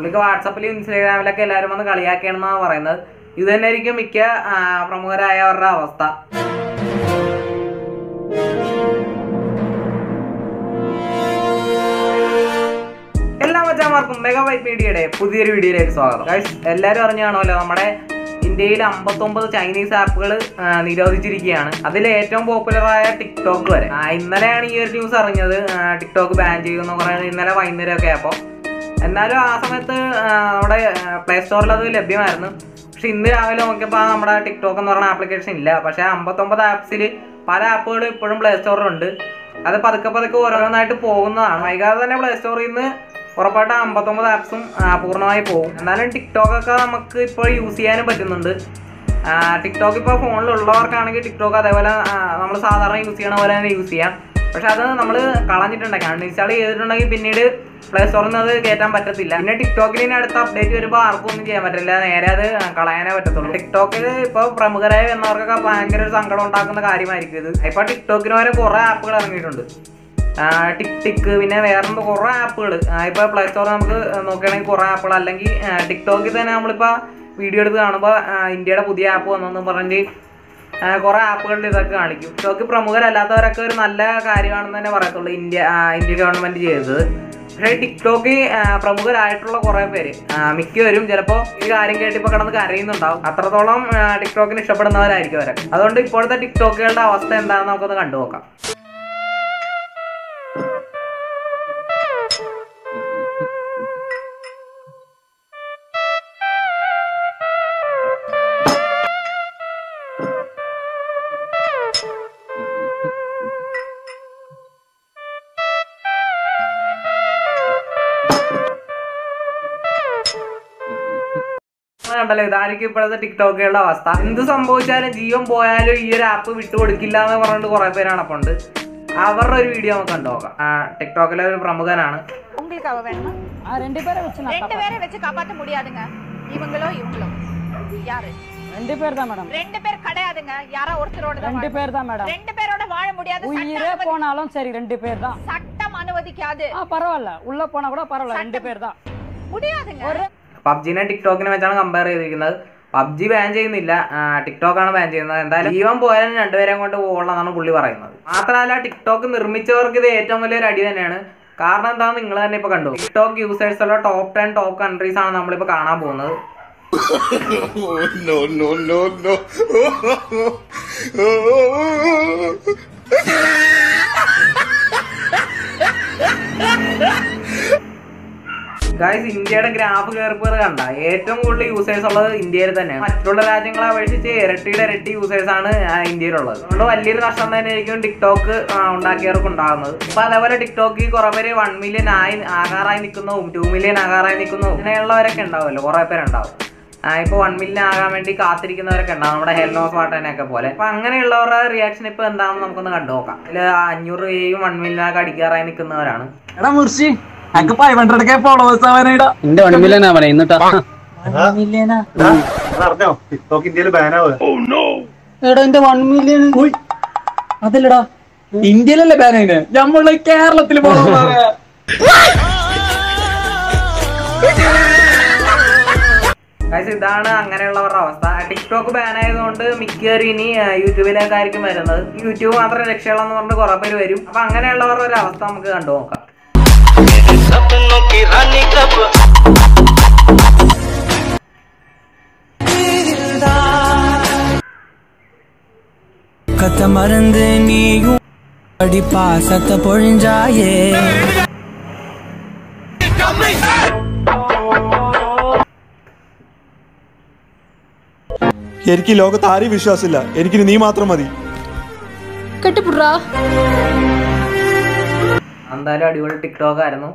പുള്ളിക്ക് വാട്സപ്പിലും ഇൻസ്റ്റാഗ്രാമിലൊക്കെ എല്ലാവരും വന്ന് കളിയാക്കണമെന്നാണ് പറയുന്നത്. ഇത് തന്നെ ആയിരിക്കും മിക്ക പ്രമുഖരായവരുടെ അവസ്ഥ. എല്ലാ മച്ചാമാർക്കും മെഗാ വൈറ്റ് മീഡിയയുടെ പുതിയൊരു വീഡിയോയിലേക്ക് സ്വാഗതം. എല്ലാവരും അറിഞ്ഞാണല്ലോ നമ്മുടെ ഇന്ത്യയിൽ അമ്പത്തൊമ്പത് ചൈനീസ് ആപ്പുകൾ നിരോധിച്ചിരിക്കുകയാണ്. അതിൽ ഏറ്റവും പോപ്പുലറായ ടിക്ടോക്ക് വരെ. ഇന്നലെയാണ് ഈ ഒരു ന്യൂസ് അറിഞ്ഞത്. ടിക്ടോക്ക് ബാൻ ചെയ്യുമെന്ന് പറയുന്നത് ഇന്നലെ വൈകുന്നേരമൊക്കെ ആയപ്പോൾ എന്നാലും ആ സമയത്ത് നമ്മുടെ പ്ലേ സ്റ്റോറിൽ അത് ലഭ്യമായിരുന്നു. പക്ഷെ ഇന്ന് രാവിലെ നോക്കിയപ്പോൾ നമ്മുടെ ടിക്ടോക്ക് എന്ന് പറയുന്ന ആപ്ലിക്കേഷൻ ഇല്ല. പക്ഷേ അമ്പത്തൊമ്പത് ആപ്സിൽ പല ആപ്പുകളും ഇപ്പോഴും പ്ലേ സ്റ്റോറിലുണ്ട് അത് പതുക്കെ പതുക്കെ ഓരോന്നായിട്ട് പോകുന്നതാണ്. വൈകാതെ തന്നെ പ്ലേ സ്റ്റോറിൽ നിന്ന് ഉറപ്പായിട്ട് അമ്പത്തൊമ്പത് ആപ്സും പൂർണമായി പോകും. എന്നാലും ടിക്ടോക്ക് ഒക്കെ നമുക്ക് ഇപ്പോൾ യൂസ് ചെയ്യാനും പറ്റുന്നുണ്ട്. ടിക്ടോക്ക് ഇപ്പോൾ ഫോണിലുള്ളവർക്കാണെങ്കിൽ ടിക്ടോക്ക് അതേപോലെ നമ്മൾ സാധാരണ യൂസ് ചെയ്യണ പോലെ തന്നെ യൂസ് ചെയ്യാം. പക്ഷെ അത് നമ്മൾ കളഞ്ഞിട്ടുണ്ടെങ്കിൽ ഇൻസ്റ്റാൾ ചെയ്തിട്ടുണ്ടെങ്കിൽ പിന്നീട് പ്ലേ സ്റ്റോറിൽ നിന്ന് അത് കയറ്റാൻ പറ്റത്തില്ല. പിന്നെ ടിക്ടോക്കിൽ അടുത്ത അപ്ഡേറ്റ് വരുമ്പോൾ ആർക്കും ഒന്നും ചെയ്യാൻ പറ്റില്ല നേരെ അത് കളയാനേ പറ്റത്തുള്ളൂ. ടിക്ടോക്കിൽ ഇപ്പോൾ പ്രമുഖരായ വന്നവർക്കൊക്കെ ഭയങ്കര ഒരു സങ്കടം ഉണ്ടാക്കുന്ന കാര്യമായിരിക്കും ഇത്. ഇപ്പോൾ ടിക്ടോക്കിന് വരെ കുറേ ആപ്പുകൾ ഇറങ്ങിയിട്ടുണ്ട്. ടിക് ടിക്ക് പിന്നെ വേറെന്തോ കുറേ ആപ്പുകൾ ഇപ്പോൾ പ്ലേ സ്റ്റോറിൽ നമുക്ക് നോക്കുകയാണെങ്കിൽ കുറേ ആപ്പുകൾ. അല്ലെങ്കിൽ ടിക്ടോക്കിൽ തന്നെ നമ്മളിപ്പോൾ വീഡിയോ എടുത്ത് കാണുമ്പോൾ ഇന്ത്യയുടെ പുതിയ ആപ്പ് വന്നെന്ന് പറഞ്ഞ് ആ, കുറേ ആപ്പുകളിൽ ഇതൊക്കെ കാണിക്കും. ഇതൊക്കെ പ്രമുഖരല്ലാത്തവരൊക്കെ ഒരു നല്ല കാര്യമാണെന്ന് തന്നെ പറയത്തുള്ളൂ ഇന്ത്യ ഇന്ത്യ ഗവൺമെന്റ് ചെയ്തത്. പക്ഷേ ടിക്ടോക്ക് പ്രമുഖരായിട്ടുള്ള കുറേ പേര് മിക്കവരും ചിലപ്പോൾ ഈ കാര്യം കേട്ട് ഇപ്പോൾ കിടന്ന് കരയുന്നുണ്ടാവും. അത്രത്തോളം ടിക്ടോക്കിന് ഇഷ്ടപ്പെടുന്നവരായിരിക്കും അവരൊക്കെ അതുകൊണ്ട് ഇപ്പോഴത്തെ ടിക്ടോക്കുകളുടെ അവസ്ഥ എന്താണെന്ന് നമുക്കൊന്ന് കണ്ടുനോക്കാം. കണ്ടല്ലോ ഇതായിരിക്കും ഇപ്പോഴത്തെ ടിക്ടോക്കുകളുടെ അവസ്ഥ എന്ത് സംഭവിച്ചാലും ജീവൻ പോയാലും ഈ ഒരു ആപ്പ് വിട്ടുകൊടുക്കില്ല എന്ന് പറഞ്ഞിട്ട് കുറെ പേരാണ് അപ്പോൾ ഉണ്ട് അവരുടെ ഒരു വീഡിയോ നമുക്ക് കണ്ടു നോക്കാം ആ, ടിക്ടോക്കിലെ ഒരു പ്രമുഖനാണ് உங்களுக்கு அவ வேணுமா ஆ, ரெண்டு பேரை வச்சு நான் ரெண்டு பேரை வச்சு காப்பாத்த முடியாதுங்க இவங்களோ இவங்களோ யாரு ரெண்டு பேர் தான் மேடம் ரெண்டு பேர் கிடையாதுங்க யாரோ ஒருத்தரோட தான் ரெண்டு வாழ- பேர் தான் மேடம் ரெண்டு பேரோட வாழ முடியாது சட்டம் உயிரே அனுமதி- போனாலும் சரி ரெண்டு பேர் தான் சட்டம் அனுமதிக்காது ஆ பரவாயில்ல உள்ள போனா கூட பரவாயில்ல ரெண்டு பேர் தான் முடியாதுங்க ஒரு പബ്ജിനെ ടിക്ടോക്കിനെ വെച്ചാണ് കമ്പയർ ചെയ്തിരിക്കുന്നത്. പബ്ജി ബാൻ ചെയ്യുന്നില്ല. ടിക്ടോക്കാണ് ബാൻ ചെയ്യുന്നത്. എന്തായാലും ജീവൻ പോയാലും രണ്ടുപേരെയും കൊണ്ട് പോകണമെന്നാണ് പുള്ളി പറയുന്നത്. മാത്രമല്ല ടിക്ടോക്ക് നിർമ്മിച്ചവർക്ക് ഇത് ഏറ്റവും വലിയൊരു അടി തന്നെയാണ്. കാരണം എന്താണെന്ന് നിങ്ങൾ തന്നെ ഇപ്പൊ കണ്ടു. ടിക്ടോക്ക് യൂസേഴ്സ് ഉള്ള ടോപ്പ് ടെൻ ടോപ്പ് കൺട്രീസ് ആണ് നമ്മളിപ്പോ കാണാൻ പോകുന്നത്. No, no, no, no. Guys ഇന്ത്യയുടെ ഗ്രാഫ് കയറിപ്പത് കണ്ട? ഏറ്റവും കൂടുതൽ യൂസേഴ്സ് ഉള്ളത് ഇന്ത്യയിൽ തന്നെ മറ്റുള്ള രാജ്യങ്ങളെ അപേക്ഷിച്ച് ഇരട്ടിയുടെ ഇരട്ടി യൂസേഴ്സ് ആണ് ഇന്ത്യയിലുള്ളത്. അതുകൊണ്ട് വലിയൊരു നഷ്ടം തന്നെയായിരിക്കും ടിക്ടോക്ക് ഉണ്ടാക്കിയവർക്ക് ഉണ്ടാകുന്നത് അപ്പൊ അതേപോലെ ടിക്ടോക്ക് കുറെ പേര് വൺ മില്യൺ ആയി ആകാറായി നിൽക്കുന്നതും ടു മില്യൺ ആകാറായി നിൽക്കുന്നതും അങ്ങനെയുള്ളവരൊക്കെ ഉണ്ടാവുമല്ലോ കുറെ പേരുണ്ടാവും. ഇപ്പൊ വൺ മില്യൺ ആകാൻ വേണ്ടി കാത്തിരിക്കുന്നവരൊക്കെ ഉണ്ടാവും നമ്മുടെ ഹെൽനോ പാട്ടനൊക്കെ പോലെ. അപ്പൊ അങ്ങനെയുള്ളവരുടെ റിയാക്ഷൻ ഇപ്പൊ എന്താണെന്ന് നമുക്കൊന്ന് കണ്ടു നോക്കാം അഞ്ഞൂറ് രൂപയും വൺ മില്യൺ ആകെ അടിക്കാറായി നിൽക്കുന്നവരാണ്. എടാ മുർഷി എനിക്ക് ഫൈവ് ഹൺഡ്രഡ് കെ ഫോളോവേഴ്സ് ആവാനായിടാ. എന്റെ വൺമില്യനാ പറയാ എന്നിട്ടാ മില്യനാ അറിഞ്ഞോ ടിക്ടോക്ക് ഇന്ത്യയിൽ ബാനാവുക എടാ എന്റെ വൺ മില്യൺ അതല്ലടാ. ഇന്ത്യയിലല്ലേ ബാൻ അതിന് നമ്മൾ കേരളത്തിൽ ഇതാണ് അങ്ങനെയുള്ളവരുടെ അവസ്ഥ. ടിക്ടോക്ക് ബാൻ ആയതുകൊണ്ട് മിക്കവരും ഇനി യൂട്യൂബിലേക്കായിരിക്കും വരുന്നത്. യൂട്യൂബ് മാത്രം രക്ഷകളെന്ന് പറഞ്ഞിട്ട് കുറെ പേര് വരും. അപ്പൊ അങ്ങനെയുള്ളവരുടെ ഒരു അവസ്ഥ നമുക്ക് കണ്ടു നോക്കാം. मेरे सपनों की रानी कब കഥ മറന്ന് നീയും അടിപ്പാസത്തെ പൊഴിഞ്ചായേ എനിക്ക് ലോകത്ത് ആരെയും വിശ്വാസമില്ല. എനിക്കിനി നീ മാത്രം മതി. കെട്ടിപ്പുട്രാ എന്തായാലും അടിപൊളി ടിക്ടോക്ക് ആയിരുന്നു.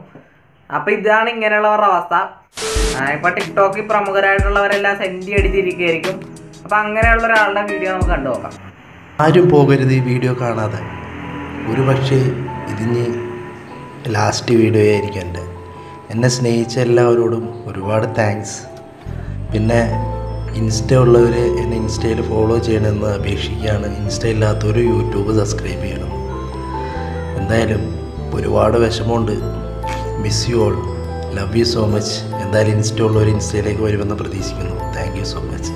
അപ്പൊ ഇതാണ് ഇങ്ങനെയുള്ളവരുടെ അവസ്ഥ. ഇപ്പൊ ടിക്ടോക്കിൽ പ്രമുഖരായിട്ടുള്ളവരെല്ലാം സെന്റി അടിച്ചിരിക്കുകയായിരിക്കും അപ്പൊ അങ്ങനെയുള്ള ഒരാളുടെ വീഡിയോ നമുക്ക് കണ്ടു നോക്കാം. ആരും പോകരുത് ഈ വീഡിയോ കാണാതെ. ഒരു പക്ഷേ ഇതിന് ലാസ്റ്റ് വീഡിയോ ആയിരിക്കും എന്റെ എന്നെ സ്നേഹിച്ച എല്ലാവരോടും ഒരുപാട് താങ്ക്സ് പിന്നെ ഇൻസ്റ്റ ഉള്ളവർ എന്നെ ഇൻസ്റ്റയിൽ ഫോളോ ചെയ്യണമെന്ന് അപേക്ഷിക്കുകയാണ്. ഇൻസ്റ്റ ഇല്ലാത്തവർ യൂട്യൂബ് സബ്സ്ക്രൈബ് ചെയ്യണം. എന്തായാലും ഒരുപാട് വിഷമമുണ്ട്. Miss you all love you so much എന്താ എന്തായാലും ഇൻസ്റ്റ ഒരു ഇൻസ്റ്റയിലേക്ക് വരുമെന്ന് പ്രതീക്ഷിക്കുന്നു. താങ്ക് യു സോ മച്ച്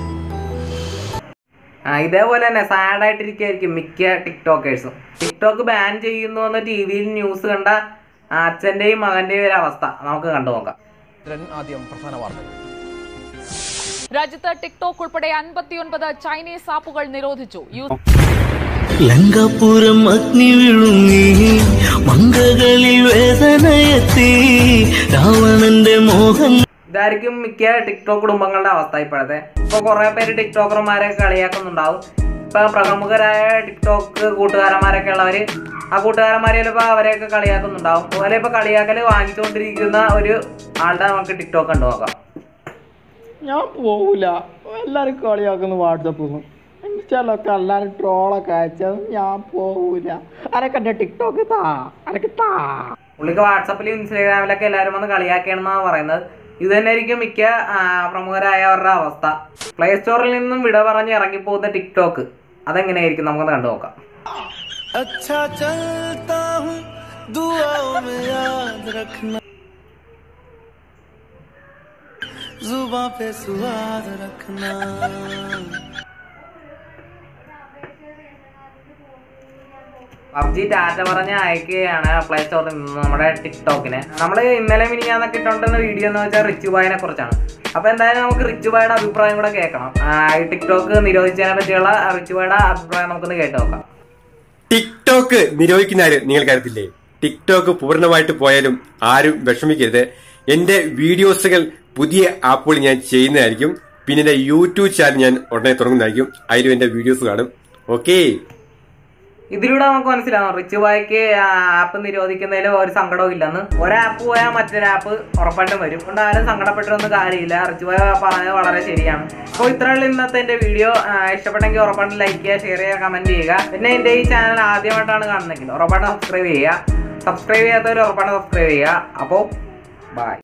ആ, ഇതേപോലെ തന്നെ സാഡ് ആയിട്ടിരിക്കുകയായിരിക്കും മിക്ക ടിക്ടോക്കേഴ്സും ടിക്ടോക്ക് ബാൻ ചെയ്യുന്നു എന്ന് ടി വിയിൽ ന്യൂസ് കണ്ട അച്ഛന്റെയും മകന്റെയും ഒരു അവസ്ഥ. നമുക്ക് കണ്ടു നോക്കാം. രാജ്യത്ത് ടിക്ടോക്ക് ഉൾപ്പെടെ അൻപത്തിയൊൻപത് ചൈനീസ് ആപ്പുകൾ നിരോധിച്ചു. യൂസ് ലങ്കാപുരം അഗ്നി വിഴുങ്ങി. മങ്കകളിൽ വേദനയെത്തി രാവണന്റെ മോഹം ഇതായിരിക്കും മിക്ക ടിക്ടോക്ക് കുടുംബങ്ങളുടെ അവസ്ഥ ഇപ്പോഴത്തെ. ഇപ്പൊ കുറെ പേര് ടിക്ടോക്കർമാരെ കളിയാക്കുന്നുണ്ടാവും. ഇപ്പൊ പ്രമുഖരായ ടിക്ടോക്ക് കൂട്ടുകാരന്മാരൊക്കെ ഉള്ളവര് ആ കൂട്ടുകാരന്മാരെ ചിലപ്പോ അവരെയൊക്കെ കളിയാക്കുന്നുണ്ടാവും. അതുപോലെ ഇപ്പൊ കളിയാക്കൽ വാങ്ങിച്ചുകൊണ്ടിരിക്കുന്ന ഒരു ആളുടെ നമുക്ക് ടിക്ടോക്ക് കണ്ടു നോക്കാം. ഞാൻ പോവില്ല എല്ലാരും കളിയാക്കുന്നു വാട്സപ്പ് ഇൻസ്റ്റയിലൊക്കെ എല്ലാരും ട്രോളൊക്കെ അയച്ചത് ഞാൻ പോവില്ല അനക്ക് എന്റെ ടിക്ടോക്ക് താ അനക്ക് താ പുള്ളിക്ക് വാട്സപ്പിലും ഇൻസ്റ്റാഗ്രാമിലൊക്കെ എല്ലാവരും വന്ന് കളിയാക്കുകയാണെന്നാണ് പറയുന്നത് ഇത് തന്നെയായിരിക്കും മിക്ക ആ, പ്രമുഖരായവരുടെ അവസ്ഥ പ്ലേ സ്റ്റോറിൽ നിന്നും വിട പറഞ്ഞ് ഇറങ്ങിപ്പോകുന്ന ടിക്ടോക്ക് അതെങ്ങനെയായിരിക്കും നമുക്കൊന്ന് കണ്ടു നോക്കാം अच्छा चलता हूँ दुआओं में याद रखना जुबा पे सुहाग रखना പബ്ജി ടാറ്റ പറഞ്ഞ് അയക്കുകയാണ് പ്ലേ സ്റ്റോറിൽ നിന്ന് നമ്മുടെ ടിക്ടോക്കിന് നമ്മൾ ഇന്നലെ മിനിഞ്ഞാന്നൊക്കെ ഇട്ടുണ്ടെന്ന വീഡിയോ എന്ന് വെച്ചാൽ റിച്ച് ബായിനെ കുറിച്ചാണ്. അപ്പോൾ എന്തായാലും നമുക്ക് റിച്ച് ബായുടെ അഭിപ്രായം കൂടെ കേൾക്കണം. ഈ ടിക്ടോക്ക് നിരോധിച്ചതിനെ പറ്റിയുള്ള റിച്ച് ബായുടെ അഭിപ്രായം നമുക്കൊന്ന് കേട്ട് നോക്കാം. ടിക്ടോക്ക് നിരോധിക്കുന്ന ആര് നിങ്ങൾക്കറിയത്തില്ലേ ടിക്ടോക്ക് പൂർണമായിട്ട് പോയാലും ആരും വിഷമിക്കരുത്. എന്റെ വീഡിയോസുകൾ പുതിയ ആപ്പുകൾ ഞാൻ ചെയ്യുന്നതായിരിക്കും. പിന്നെ എന്റെ യൂട്യൂബ് ചാനൽ ഞാൻ ഉടനെ തുടങ്ങുന്നതായിരിക്കും. അതിലും എന്റെ വീഡിയോസ് കാണും. ഓക്കേ ഇതിലൂടെ നമുക്ക് മനസ്സിലാവും. റിച്ച് ബോയ്ക്ക് ആപ്പ് നിരോധിക്കുന്നതിൽ ഒരു സങ്കടവും ഇല്ലെന്ന്. ഒരാപ്പ് പോയാൽ മറ്റൊരു ആപ്പ് ഉറപ്പായിട്ടും വരും. അതുകൊണ്ട് ആരും സങ്കടപ്പെട്ടൊന്നും കാര്യമില്ല. റിച്ച് ബോയ് പറഞ്ഞത് വളരെ ശരിയാണ്. അപ്പോൾ ഇത്രയുള്ള ഇന്നത്തെ എന്റെ വീഡിയോ ഇഷ്ടപ്പെട്ടെങ്കിൽ ഉറപ്പായിട്ടും ലൈക്ക് ചെയ്യുക ഷെയർ ചെയ്യുക കമന്റ് ചെയ്യുക. പിന്നെ എന്റെ ഈ ചാനൽ ആദ്യമായിട്ടാണ് കാണുന്നതെങ്കിൽ ഉറപ്പായിട്ടും സബ്സ്ക്രൈബ് ചെയ്യുക. സബ്സ്ക്രൈബ് ചെയ്യാത്തവർ ഉറപ്പായിട്ടും സബ്സ്ക്രൈബ് ചെയ്യുക. അപ്പോൾ ബൈ